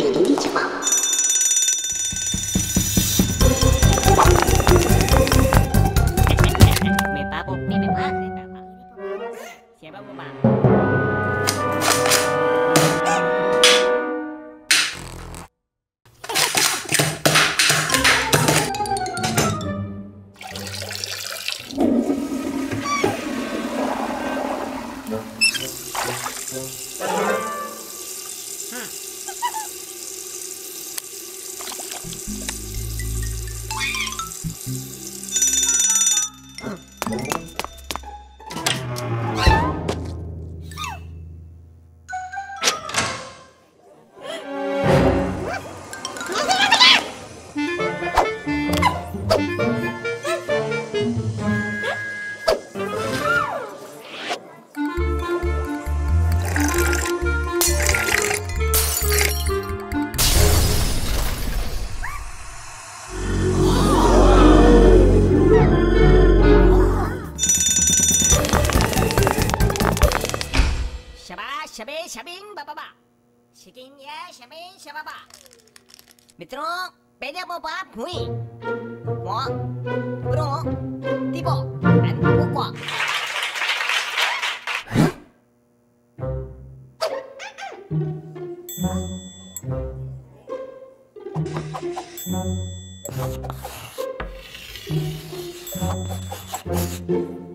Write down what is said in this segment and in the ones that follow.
이름이 뭐죠? મિત્રો પેજાબો બાપ હુઈ મો બ્રો તિબો અને કોકો Thank you.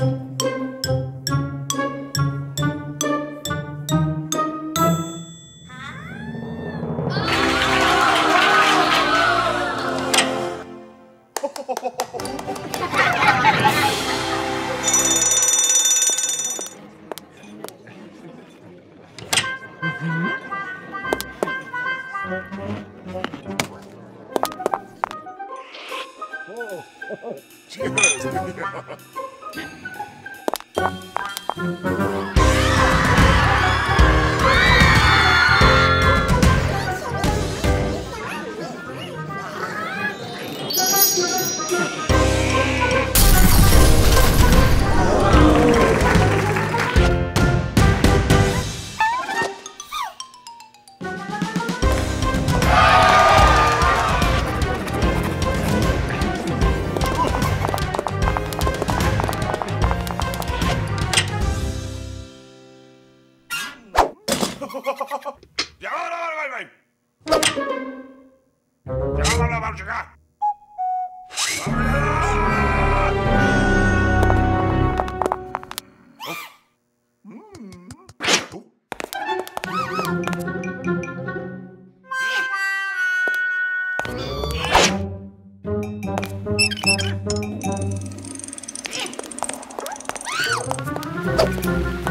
Oh, cheers. Thank you. Давай, давай, давай, давай. Давай, давай, мальчика.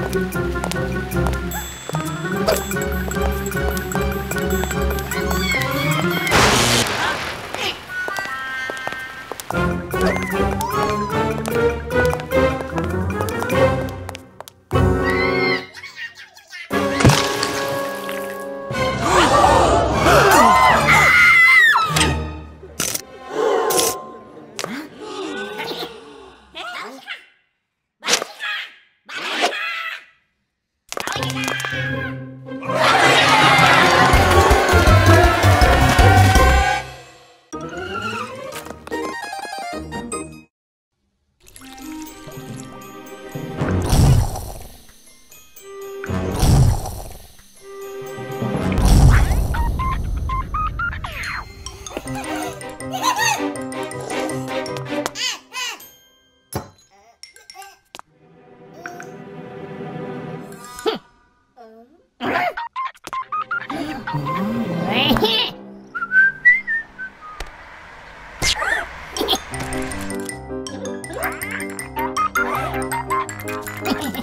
Thank you. Thank you.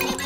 Huh?